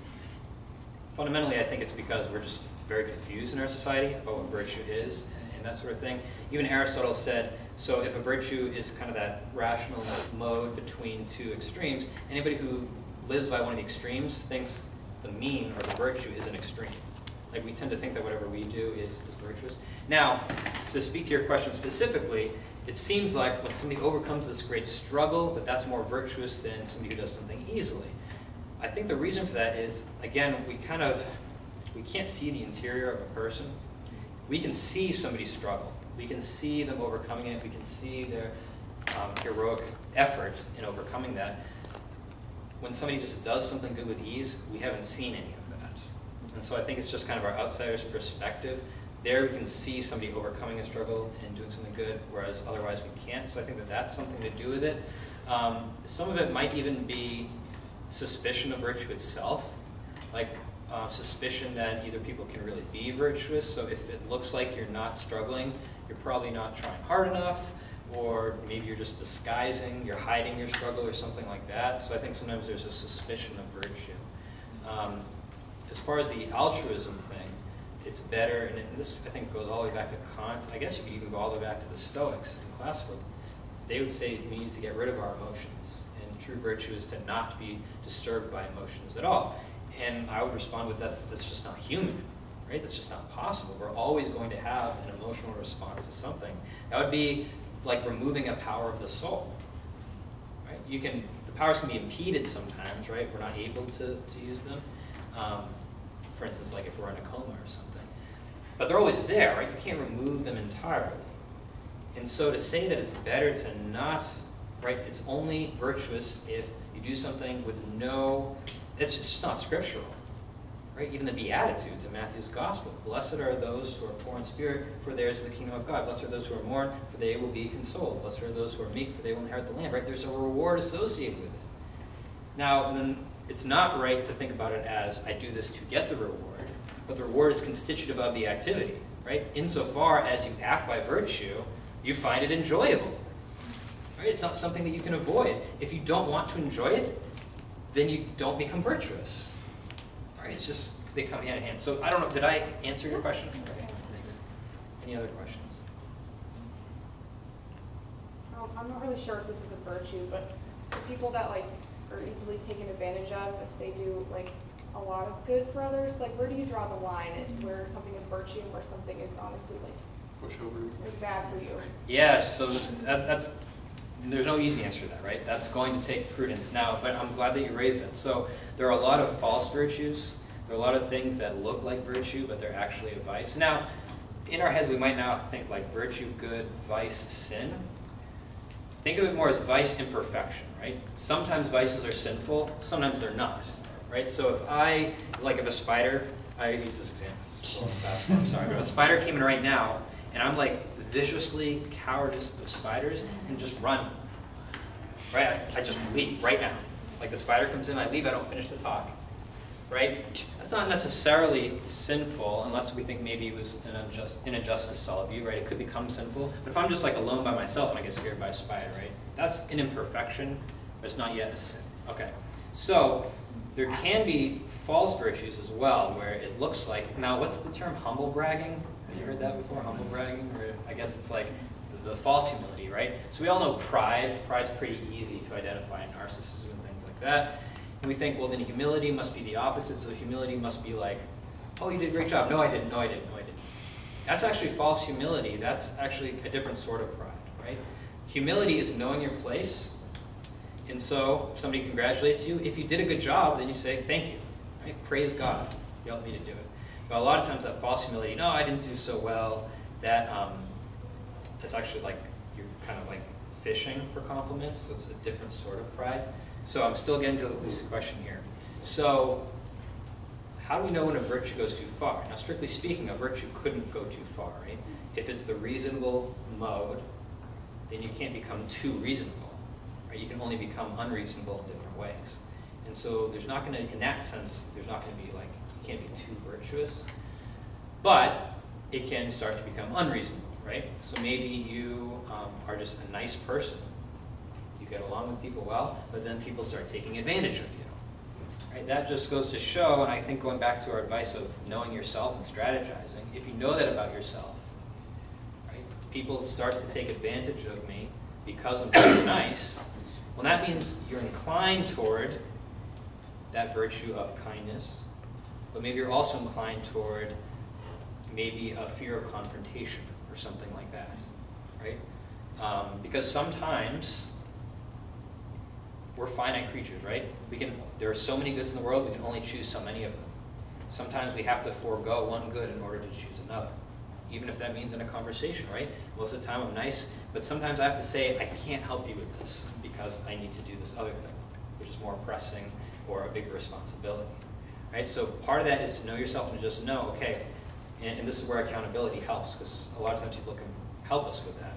fundamentally, I think it's because we're just very confused in our society about what virtue is and, that sort of thing. Even Aristotle said, so if a virtue is kind of that rational mode between two extremes, anybody who lives by one of the extremes thinks the mean or the virtue is an extreme. Like we tend to think that whatever we do is, is virtuous. Now, to speak to your question specifically, it seems like when somebody overcomes this great struggle, that that's more virtuous than somebody who does something easily. I think the reason for that is, again, we kind of, we can't see the interior of a person. We can see somebody struggle. We can see them overcoming it. We can see their um, heroic effort in overcoming that. When somebody just does something good with ease, we haven't seen any of that. And so I think it's just kind of our outsider's perspective. There we can see somebody overcoming a struggle and doing something good, whereas otherwise we can't. So I think that that's something to do with it. Um, some of it might even be suspicion of virtue itself, like uh, suspicion that either people can really be virtuous. So if it looks like you're not struggling, you're probably not trying hard enough, or maybe you're just disguising, you're hiding your struggle or something like that. So I think sometimes there's a suspicion of virtue. Um, as far as the altruism thing, it's better, and it, this I think goes all the way back to Kant. I guess you could even go all the way back to the Stoics in classical. They would say we need to get rid of our emotions, and true virtue is to not be disturbed by emotions at all. And I would respond with that, that's just not human, right? That's just not possible. We're always going to have an emotional response to something. That would be like removing a power of the soul, right? You can, the powers can be impeded sometimes, right? We're not able to, to use them. Um, for instance, like if we're in a coma or something. But they're always there, right? You can't remove them entirely. And so to say that it's better to not, right, it's only virtuous if you do something with no, it's just not scriptural. Right? Even the Beatitudes in Matthew's Gospel. Blessed are those who are poor in spirit, for theirs is the kingdom of God. Blessed are those who are mourned, for they will be consoled. Blessed are those who are meek, for they will inherit the land. Right? There's a reward associated with it. Now, then it's not right to think about it as I do this to get the reward, but the reward is constitutive of the activity. Right? Insofar as you act by virtue, you find it enjoyable. Right? It's not something that you can avoid. If you don't want to enjoy it, then you don't become virtuous. Right? It's just, they come hand in hand. So I don't know, did I answer your question? Okay, thanks. Any other questions? Um, I'm not really sure if this is a virtue, but the people that like are easily taken advantage of, if they do like a lot of good for others, like where do you draw the line at where something is virtue and where something is honestly like Push over. like, bad for you? Yes, so that, that's, there's no easy answer to that, right? That's going to take prudence now, but I'm glad that you raised that. So there are a lot of false virtues. There are a lot of things that look like virtue, but they're actually a vice. Now, in our heads, we might now think like virtue, good, vice, sin. Think of it more as vice imperfection, right? Sometimes vices are sinful, sometimes they're not, right? So if I, like if a spider, I use this example, so I'm sorry, but if a spider came in right now, and I'm like viciously cowardice of spiders and just run, right? I, just leave right now. Like the spider comes in, I leave, I don't finish the talk, right? That's not necessarily sinful unless we think maybe it was an unjust, an injustice to all of you, right? It could become sinful. But if I'm just like alone by myself and I get scared by a spider, right? That's an imperfection, but it's not yet a sin. Okay. So there can be false virtues as well, where it looks like, now what's the term humble bragging? Have you heard that before, humble bragging? Or I guess it's like the false humility, right? So we all know pride. Pride's pretty easy to identify in narcissism and things like that. And we think, well, then humility must be the opposite. So humility must be like, oh, you did a great job. No, I didn't. No, I didn't. No, I didn't. That's actually false humility. That's actually a different sort of pride, right? Humility is knowing your place. And so somebody congratulates you. If you did a good job, then you say, thank you. Right? Praise God. You helped me to do it. But a lot of times that false humility, no, I didn't do so well, that um, it's actually like you're kind of like fishing for compliments. So it's a different sort of pride. So I'm still getting to Lucy's question here. So how do we know when a virtue goes too far? Now, strictly speaking, a virtue couldn't go too far, right? If it's the reasonable mode, then you can't become too reasonable, right? You can only become unreasonable in different ways. And so there's not going to, in that sense, there's not going to be like, can't be too virtuous. But it can start to become unreasonable, right? So maybe you um, are just a nice person. You get along with people well, but then people start taking advantage of you. Right? That just goes to show, and I think going back to our advice of knowing yourself and strategizing, if you know that about yourself, right? People start to take advantage of me because I'm being nice. Well, that means you're inclined toward that virtue of kindness, but maybe you're also inclined toward maybe a fear of confrontation or something like that, right? Um, because sometimes we're finite creatures, right? We can, there are so many goods in the world, we can only choose so many of them. Sometimes we have to forego one good in order to choose another, even if that means in a conversation, right? Most of the time I'm nice, but sometimes I have to say, I can't help you with this because I need to do this other thing, which is more pressing or a bigger responsibility, right? So part of that is to know yourself and just know, okay, and, and this is where accountability helps because a lot of times people can help us with that.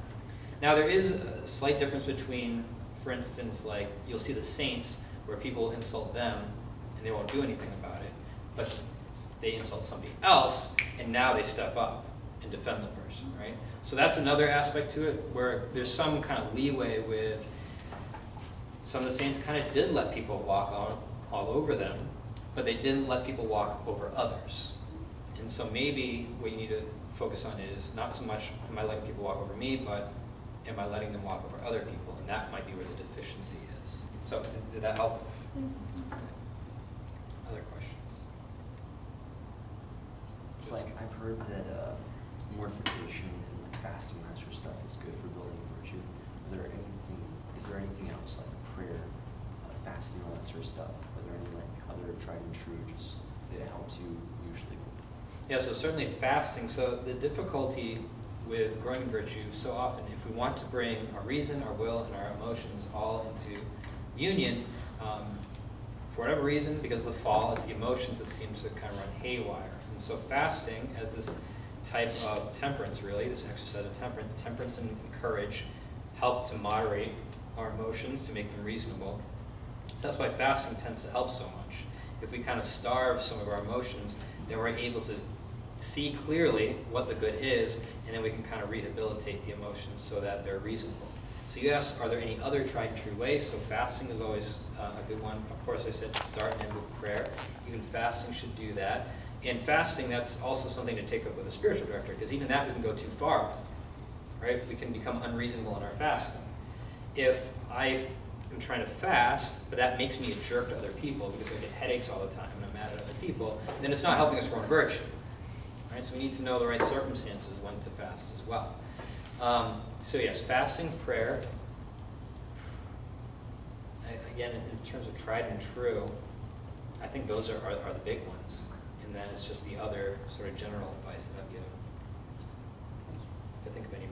Now there is a slight difference between, for instance, like you'll see the saints where people insult them and they won't do anything about it, but they insult somebody else and now they step up and defend the person, right? So that's another aspect to it where there's some kind of leeway with some of the saints kind of did let people walk all, all over them, but they didn't let people walk over others. And so maybe what you need to focus on is not so much am I letting people walk over me, but am I letting them walk over other people? And that might be where the deficiency is. So did, did that help? Other questions? It's like, I've heard that uh, mortification and like fasting and that sort of stuff is good for building virtue. Are there anything, is there anything else like prayer, uh, fasting, all that sort of stuff? Are there any like other tried and true just helps you usually? Yeah, so certainly fasting. So the difficulty with growing virtue so often, if we want to bring our reason, our will, and our emotions all into union, um, for whatever reason, because of the fall, it's the emotions that seem to kind of run haywire. And so fasting as this type of temperance, really, this exercise of temperance, temperance and courage help to moderate our emotions, to make them reasonable. That's why fasting tends to help so much. If we kind of starve some of our emotions, then we're able to see clearly what the good is, and then we can kind of rehabilitate the emotions so that they're reasonable. So you asked, are there any other tried and true ways? So fasting is always uh, a good one. Of course, I said start and end with prayer. Even fasting should do that. And fasting, that's also something to take up with a spiritual director, because even that we can go too far right? We can become unreasonable in our fasting. If I am trying to fast, but that makes me a jerk to other people because I get headaches all the time and I'm mad at other people, then it's not helping us grow in virtue. Right? So we need to know the right circumstances when to fast as well. Um, so yes, fasting, prayer. I, again, in, in terms of tried and true, I think those are, are, are the big ones. And then it's just the other sort of general advice that I've given. If I think of any.